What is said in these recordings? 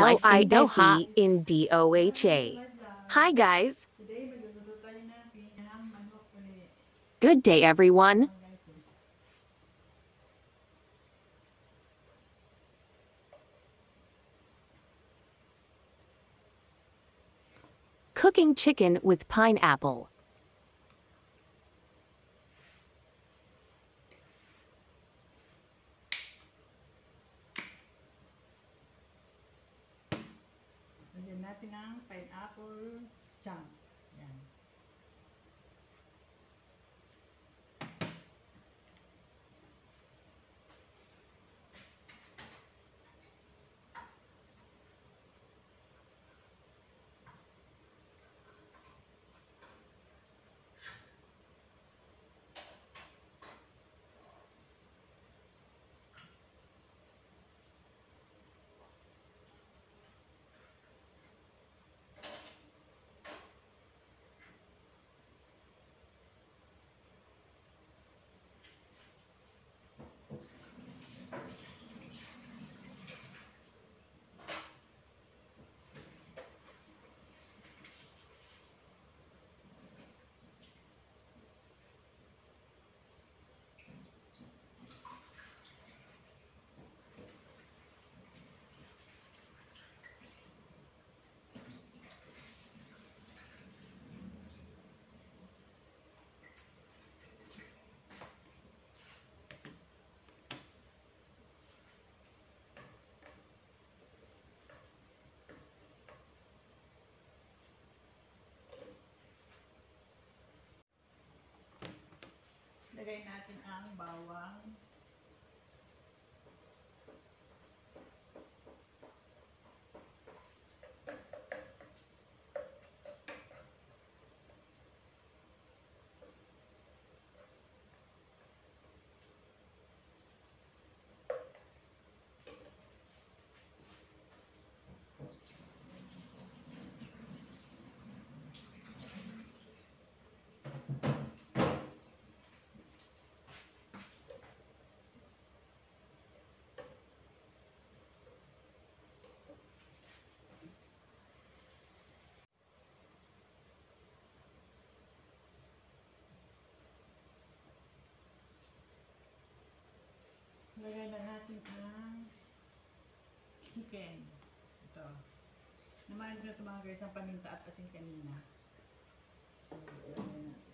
life Doha in DOHA. Hi guys. Good day everyone. Cooking chicken with pineapple. Lagay natin ang bawang. Lagay na natin ang chicken. Ito. Namahan ko na ito mga guys ang paminta at asin kanina. So, lagay natin.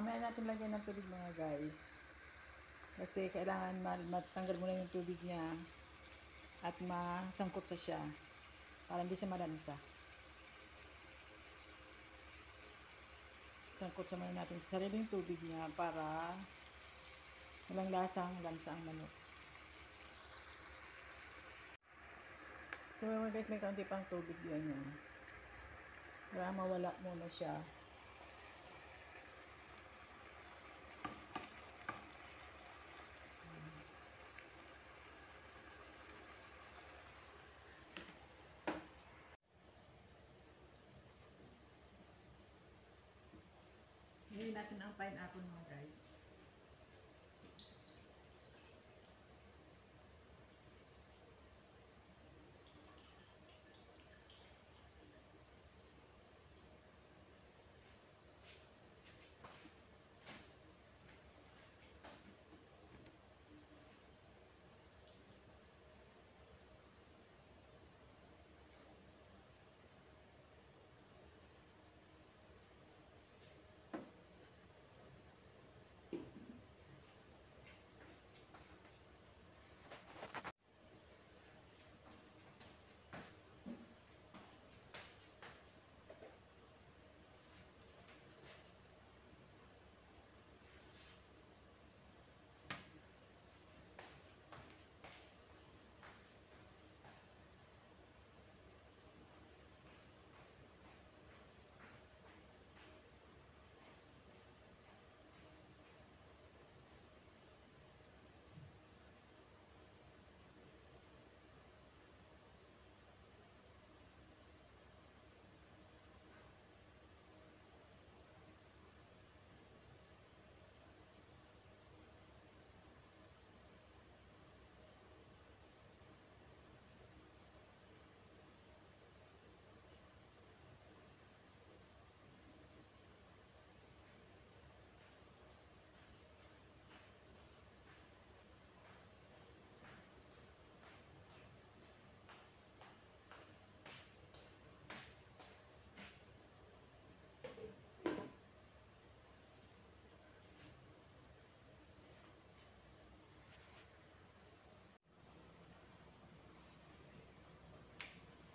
Mamaya natin lagyan ng tubig mga guys. Kasi kailangan ma- matanggal muna yung tubig niya at masangkot sa siya para hindi siya malansa. Sangkot sa muna natin sa sarili yung tubig niya para walang lasang lansa ang manok. So mga guys, may kaunti pang tubig yan yun. Para mawala muna siya. Ngayon natin ang pineapple mga guys.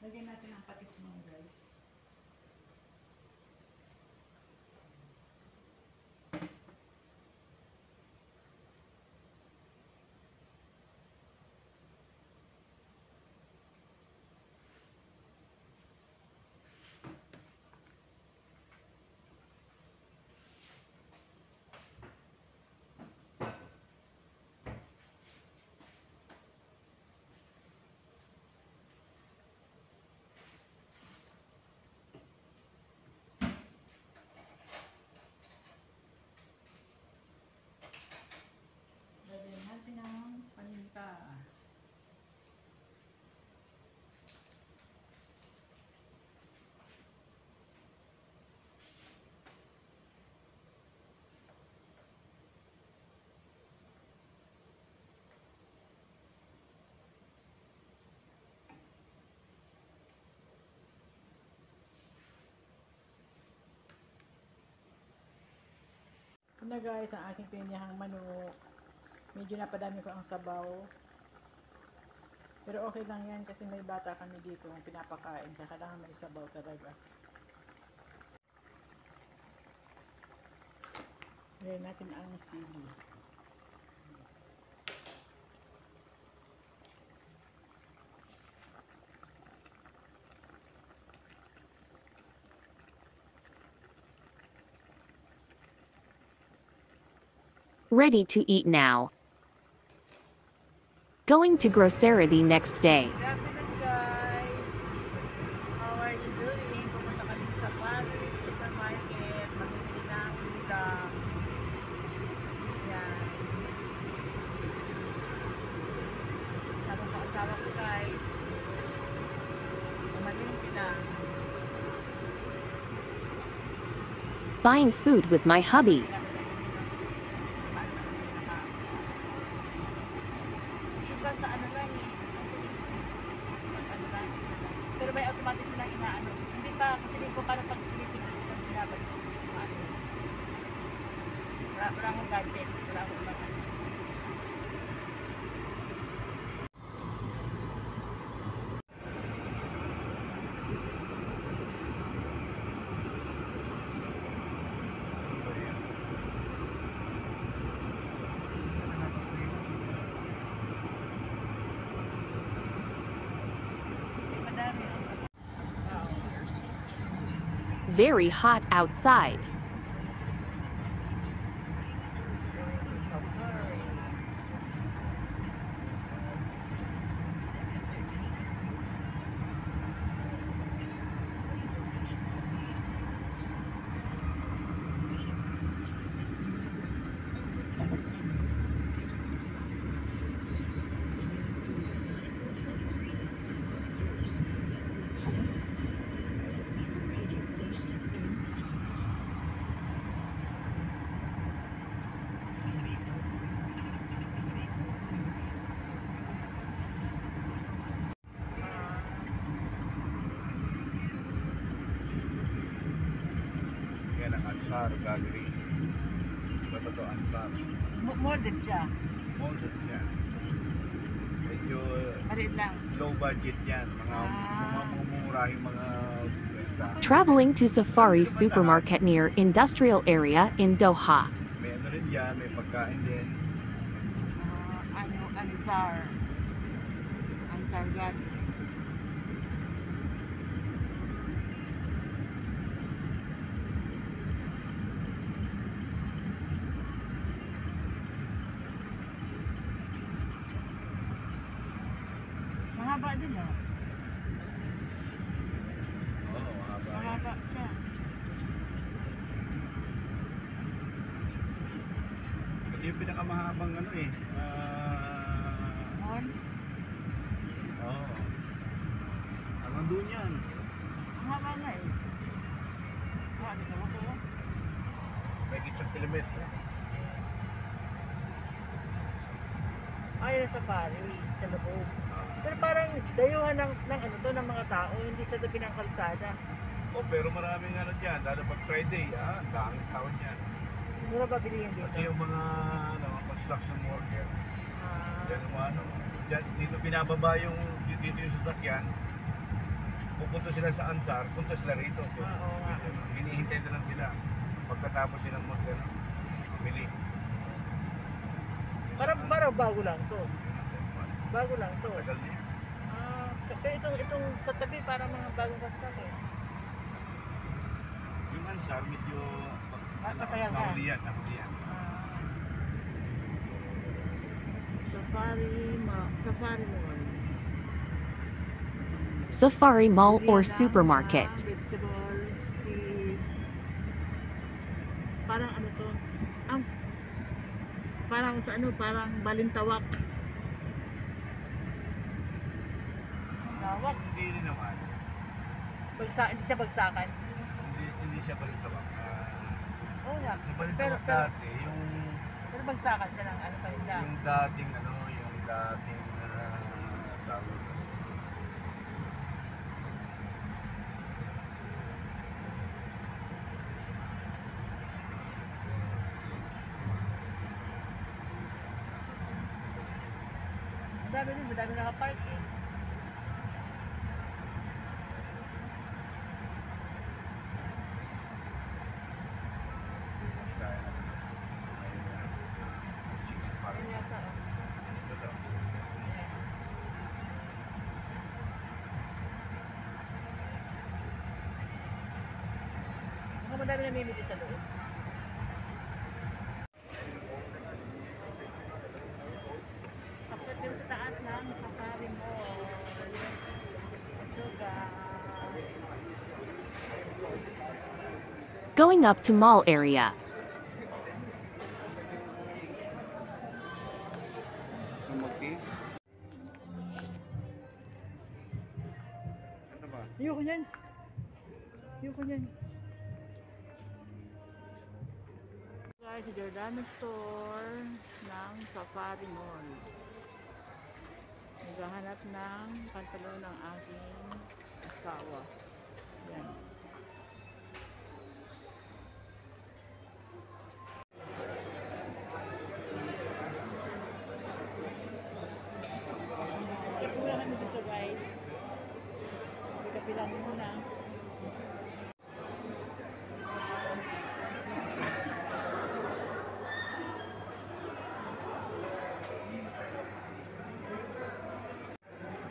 Lagyan natin ang patis mga guys. Lagyan natin ang paninta. Na guys, ang aking pinihang manok. Medyo napadami ko ang sabaw. Pero okay lang yan kasi may bata kami dito ang pinapakain. Kailangan may sabaw talaga. Ngayon natin ang sili. Ready to eat now. Going to grocery the next day. Buying food with my are you doing? Pumunta kami sa Paris Supermarket. Mamimili na ang ulam. Yan. Sama ko asawa ko guys. Pumalingki na. Buying food with my hubby. Iba sa ano lang eh. Ano lang. Pero may automatic silang inaano. Hindi pa kasi hindi ko parang pag pinipili ko pag binabalik ko. Ano. Wala, wala akong gadget. Wala akong mga. Madami. Very hot outside. Ansar Gallery. Iba ba to Ansar? Mo- Molded siya. Molded siya. Medyo Maliit lang. low budget yan. Mga Ah. mga mumurahing mga benta. Traveling to Safari Supermarket near industrial area in Doha. May ano rin dyan, may pagkain din. Ah, ano, Ansar. Ansar yan. Din oh. Mahaba. Mahaba siya. Ito yung pinakamahabang ano eh. Ah, Mon. Oo. Hanggang doon yan. Mahaba na eh. Ah, ano ka ba ko? May isang kilometro. Ay, nasa safari, sa loob. Pero parang dayuhan ng, ng ano to, ng mga tao, hindi sa tabi ng kalsada. Oh, pero maraming ano dyan. Lalo pag Friday, ah, ang daming tao dyan. Siguro ba bilihin dito? Kasi yung mga ano, construction worker, Ah, dyan yung ano, dyan, dito binababa yung, dito yung sasakyan, pupunta sila sa Ansar, punta sila rito. Ah, oo nga. Hinihintay na lang sila pagkatapos silang mag, ano, pili. parang, parang bago lang to. Bago lang to. Tagal na yan. Ah, pero itong, itong sa tabi, parang mga bagong kastak eh. Yung Ansar, medyo, Ah, ano, kaya. Ah, safari, ma, safari mall. Safari Mall or supermarket. Vegetables, fish. Parang ano to? Ang parang sa ano, parang balintawak. Tawak. Hindi rin naman. Bagsa, hindi siya bagsakan. Hindi, hindi siya balitabak. Ah, Oo nga. sa balitabak Pero, dati, yung, pero bagsakan siya ng ano pa rin lang. yung dating, ano, yung dating, uh, tawag, Going up to mall area. Ayoko niyan. Guys, Giordano Store ng Safari Mall. Naghahanap ng pantalon ng aking asawa. Yan.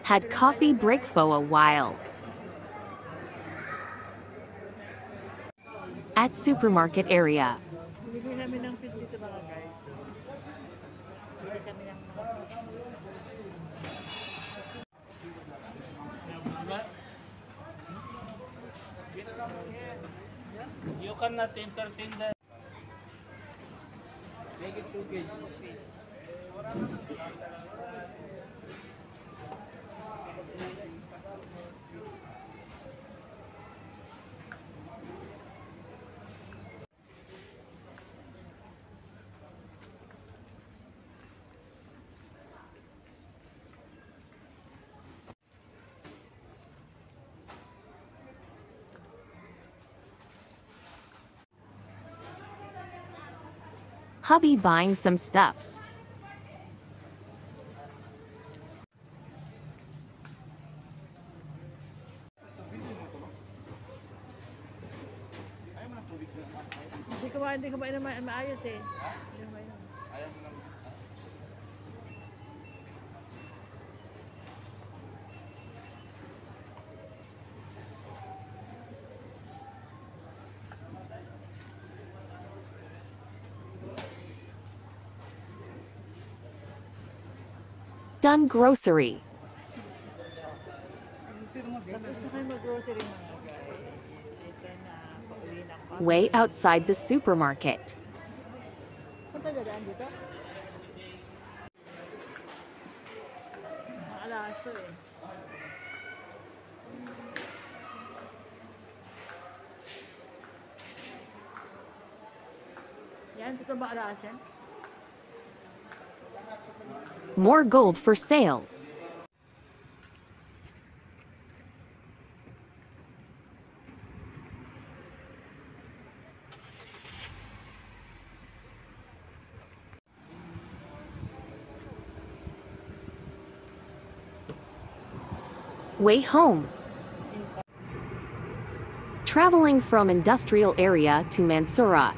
Had coffee break for a while. At supermarket area. You cannot entertain the Make it Hubby buying some stuffs. Hindi ba, hindi ba eh. Done grocery. Way outside the supermarket. Yan, ito ba? More gold for sale. Way home. Traveling from industrial area to Mansurat.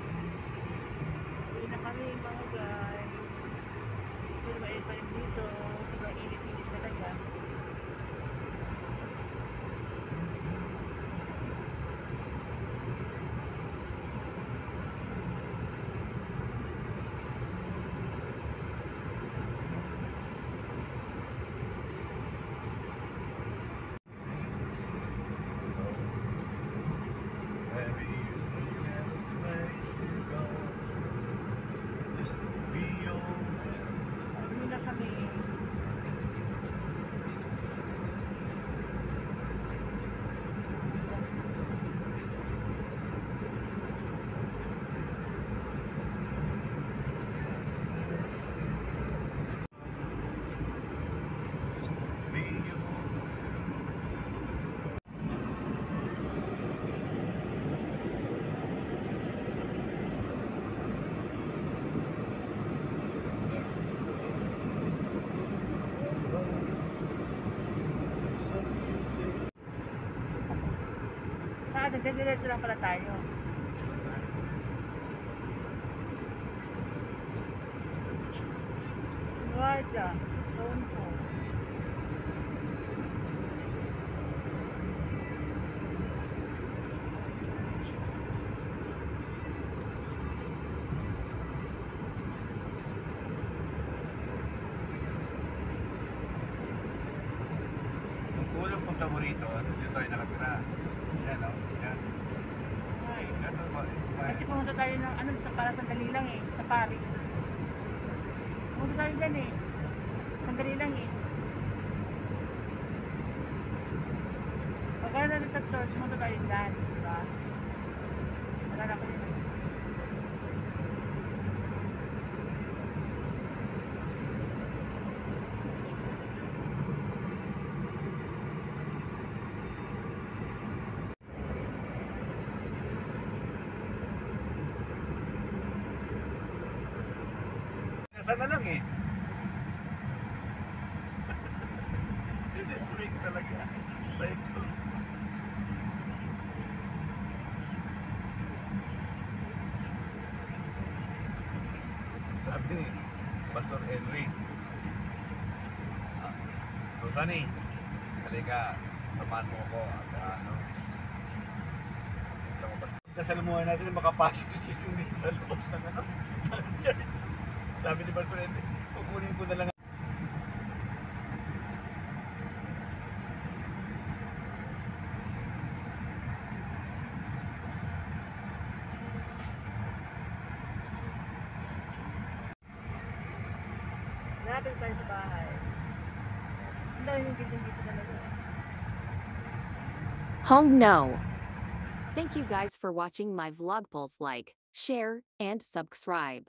Nagdidiretso lang pala tayo. Raja, phone ko. Kung kulang punta mo rito, dito tayo nakatira. Yan o. Yan. Ay, Yan o. Kasi pumunta tayo ng ano, sa para sandali lang eh, sa Paris. Pumunta tayo dyan eh. Sandali lang eh. Sa church, pumunta tayo dyan, di ba? Nalala ko yun. Nasaan na lang eh. This is swing talaga. Like, sabi ni Pastor Henry, ah, Rosani, halika, samahan mo ako at ah, ano. Kasalamuhan natin na makapasok si Sumi sa loob ng ano, ng church. Sabi ni Pastor Henry, kukunin ko na lang Home no. Thank you guys for watching my vlog. Pulse like, share, and subscribe.